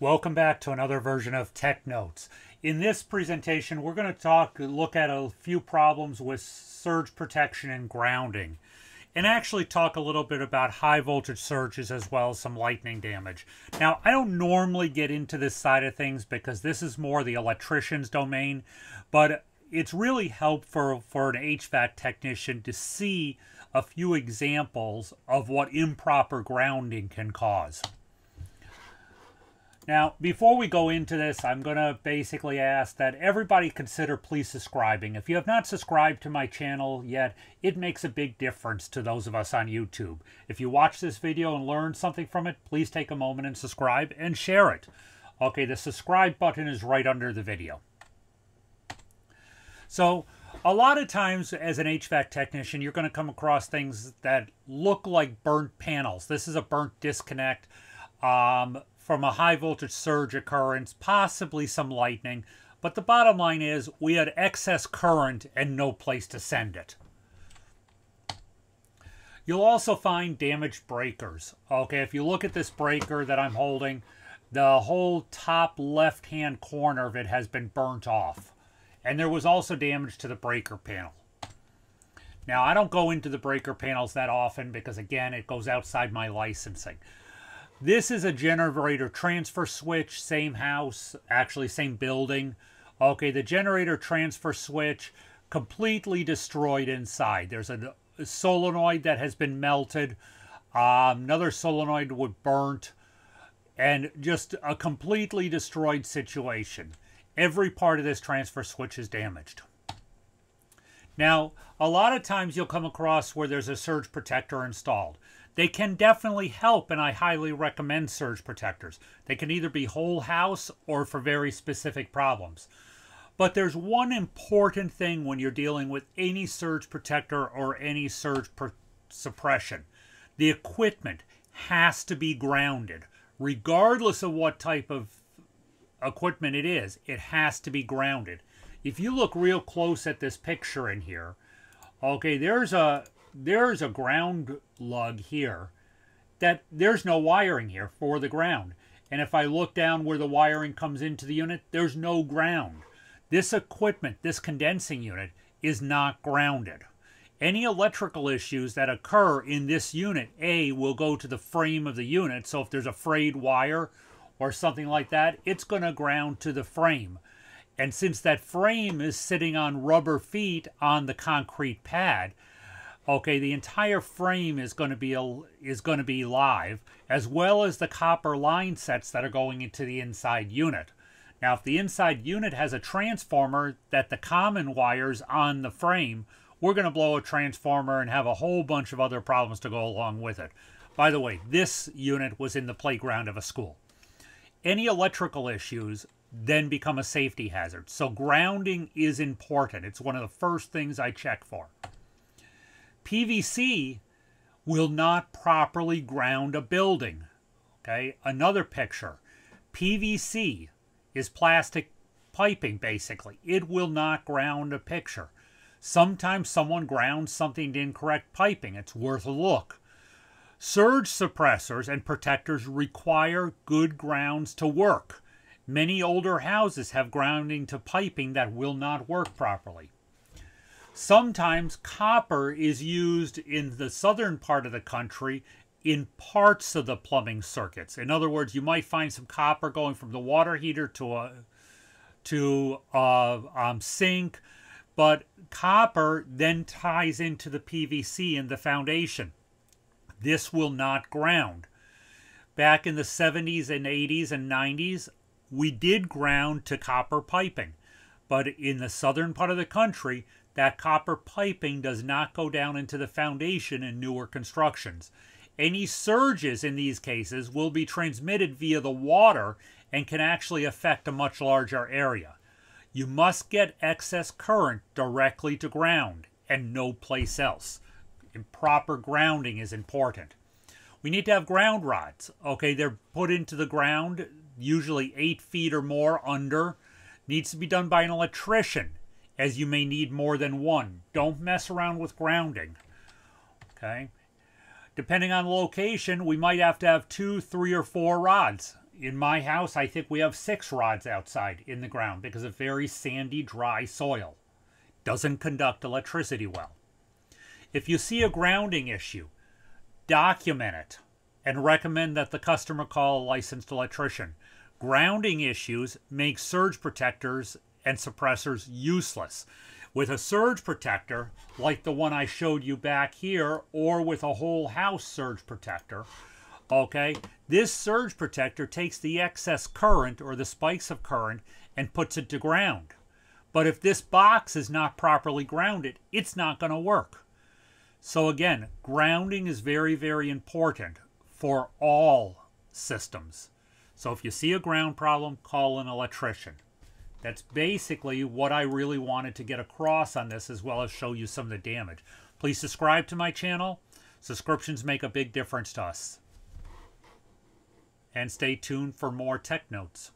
Welcome back to another version of Tech Notes. In this presentation, we're going to talk, look at a few problems with surge protection and grounding, and actually talk a little bit about high voltage surges as well as some lightning damage. Now, I don't normally get into this side of things because this is more the electrician's domain, but it's really helpful for an HVAC technician to see a few examples of what improper grounding can cause. Now, before we go into this, I'm going to basically ask that everybody consider please subscribing. If you have not subscribed to my channel yet, it makes a big difference to those of us on YouTube. If you watch this video and learn something from it, please take a moment and subscribe and share it. Okay, the subscribe button is right under the video. So, a lot of times as an HVAC technician, you're going to come across things that look like burnt panels. This is a burnt disconnect. Um, from a high voltage surge occurrence, possibly some lightning, but the bottom line is we had excess current and no place to send it. You'll also find damaged breakers. Okay, if you look at this breaker that I'm holding, the whole top left-hand corner of it has been burnt off. And there was also damage to the breaker panel. Now, I don't go into the breaker panels that often because, again, it goes outside my licensing. This is a generator transfer switch, same house, actually same building. Okay, the generator transfer switch completely destroyed inside. There's a, solenoid that has been melted. Um, another solenoid was burnt. And just a completely destroyed situation. Every part of this transfer switch is damaged. Now, a lot of times you'll come across where there's a surge protector installed. They can definitely help, and I highly recommend surge protectors. They can either be whole house or for very specific problems. But there's one important thing when you're dealing with any surge protector or any surge suppression. The equipment has to be grounded. Regardless of what type of equipment it is, it has to be grounded. If you look real close at this picture in here, okay, there's a there's a ground lug here that there's no wiring here for the ground. And if I look down where the wiring comes into the unit, there's no ground. This equipment, this condensing unit, is not grounded. Any electrical issues that occur in this unit, A, will go to the frame of the unit. So if there's a frayed wire or something like that, it's going to ground to the frame. And since that frame is sitting on rubber feet on the concrete pad, Okay, the entire frame is going to be is going to be live, as well as the copper line sets that are going into the inside unit. Now, if the inside unit has a transformer that the common wires on the frame, we're going to blow a transformer and have a whole bunch of other problems to go along with it. By the way, this unit was in the playground of a school. Any electrical issues then become a safety hazard. So grounding is important. It's one of the first things I check for. PVC will not properly ground a building. Okay, another picture. PVC is plastic piping, basically. It will not ground a picture. Sometimes someone grounds something to incorrect piping. It's worth a look. Surge suppressors and protectors require good grounds to work. Many older houses have grounding to piping that will not work properly. Sometimes copper is used in the southern part of the country in parts of the plumbing circuits. In other words, you might find some copper going from the water heater to a to a um, sink, but copper then ties into the PVC in the foundation. This will not ground. Back in the 70s and 80s and 90s, we did ground to copper piping, but in the southern part of the country, that copper piping does not go down into the foundation in newer constructions. Any surges in these cases will be transmitted via the water and can actually affect a much larger area. You must get excess current directly to ground and no place else. Improper grounding is important. We need to have ground rods. Okay, they're put into the ground, usually eight feet or more under. Needs to be done by an electrician as you may need more than one. Don't mess around with grounding. Okay. Depending on location, we might have to have two, three, or four rods in my house, I think we have six rods outside in the ground because of very sandy, dry soil. Doesn't conduct electricity well. If you see a grounding issue, document it and recommend that the customer call a licensed electrician. Grounding issues make surge protectors and suppressors useless. With a surge protector, like the one I showed you back here, or with a whole house surge protector, okay, this surge protector takes the excess current or the spikes of current and puts it to ground. But if this box is not properly grounded, it's not going to work. So again, grounding is very, very important for all systems. So if you see a ground problem, call an electrician. That's basically what I really wanted to get across on this as well as show you some of the damage. Please subscribe to my channel. Subscriptions make a big difference to us. And stay tuned for more tech notes.